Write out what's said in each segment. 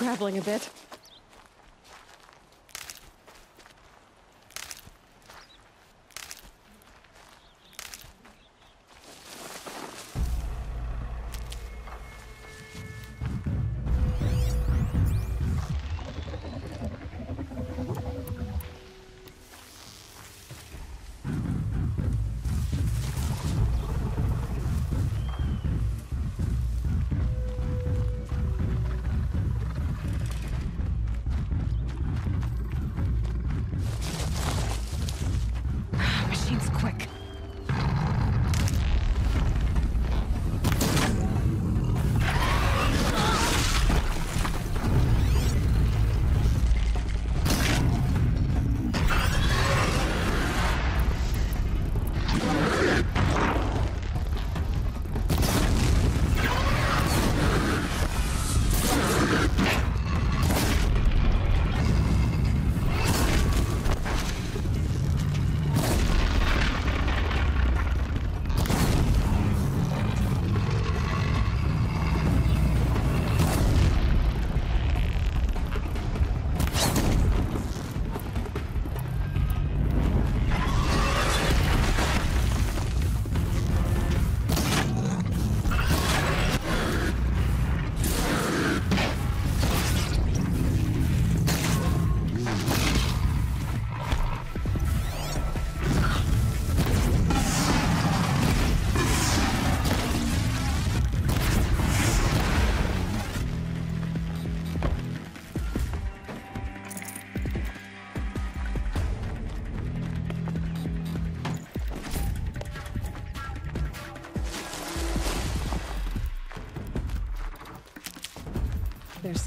scrabbling a bit.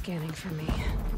Scanning for me.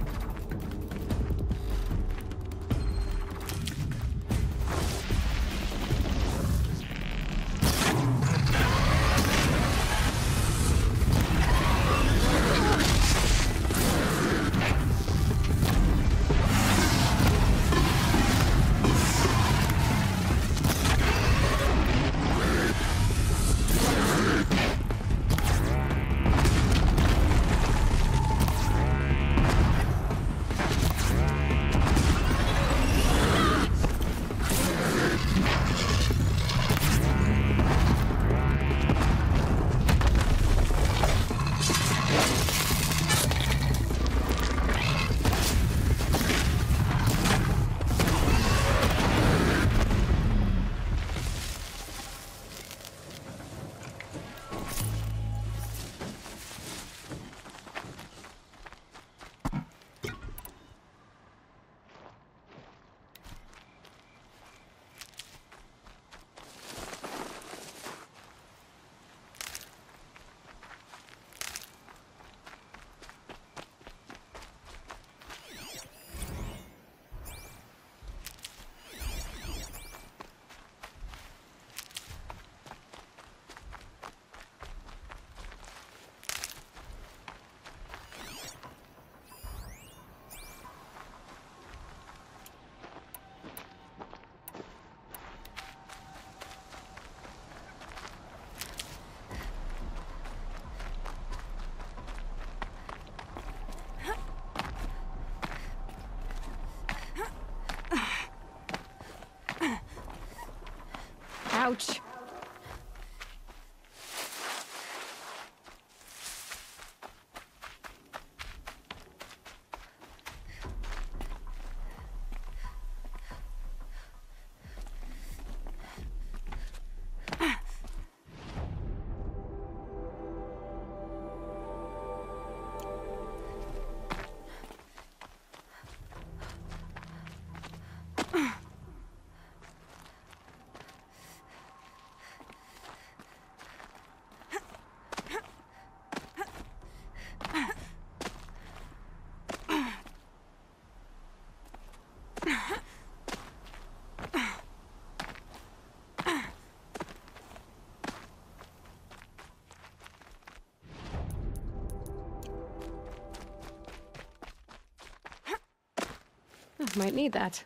Ouch. Might need that.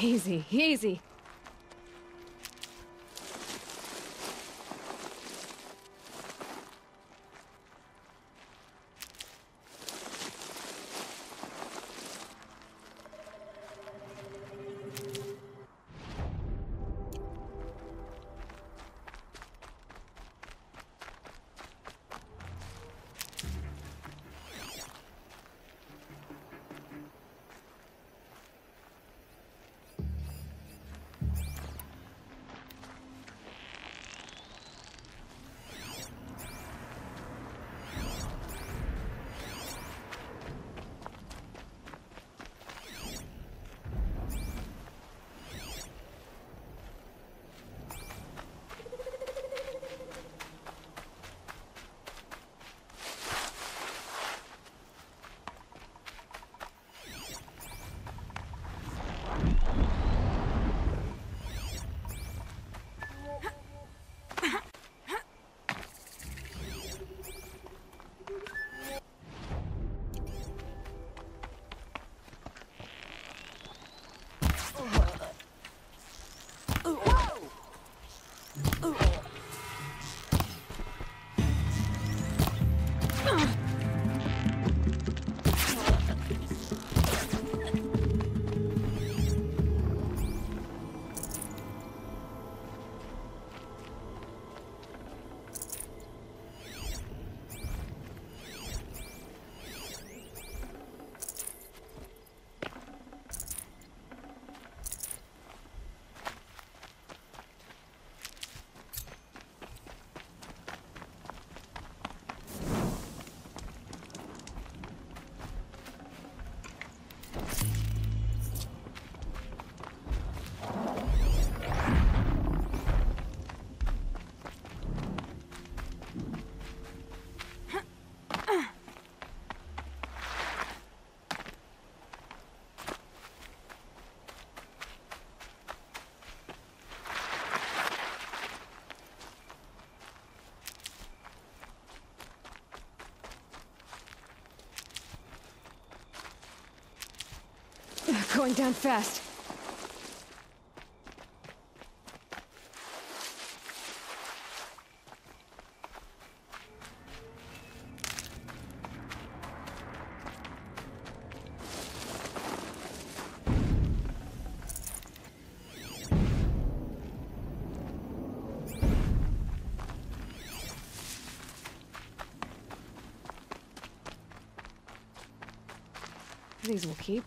Easy, easy. Going down fast. These will keep.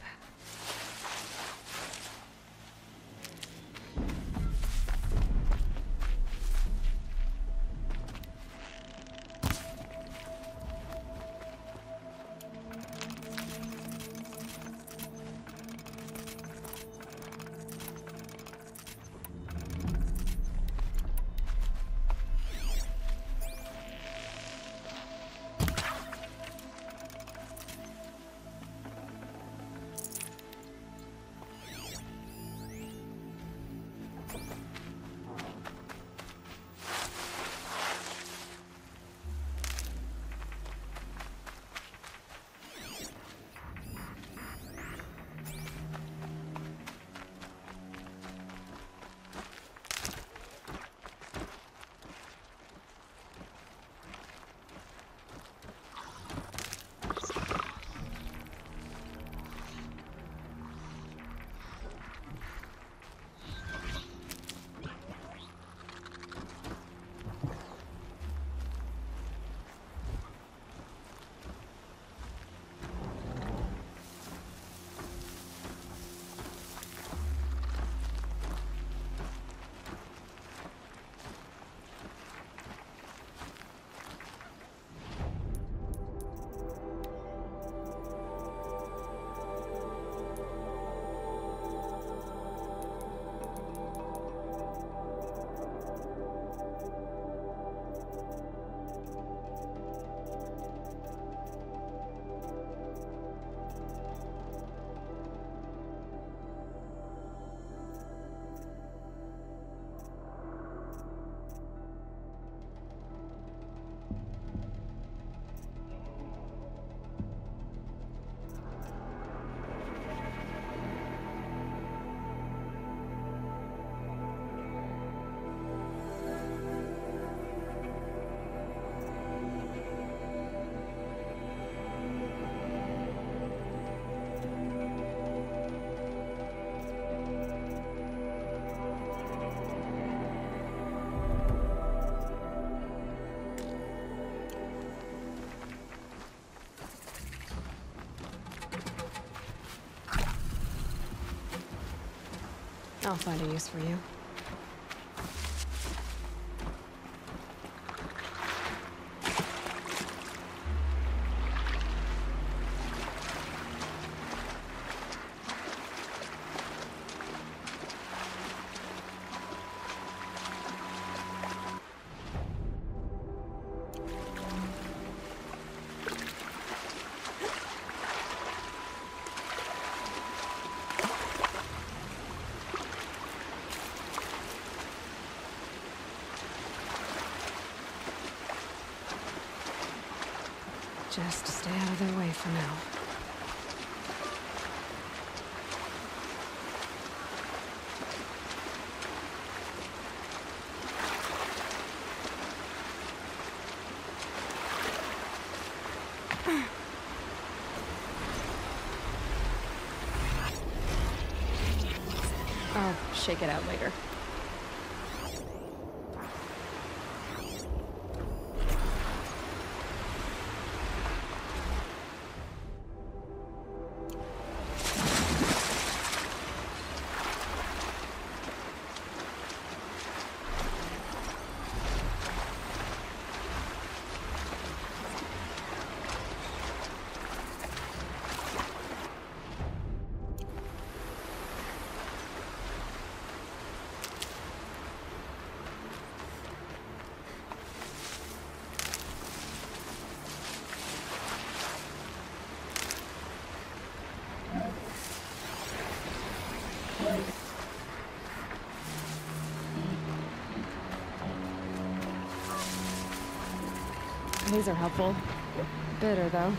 I'll find a use for you. Just stay out of their way for now. I'll shake it out later. These are helpful. Bitter, though.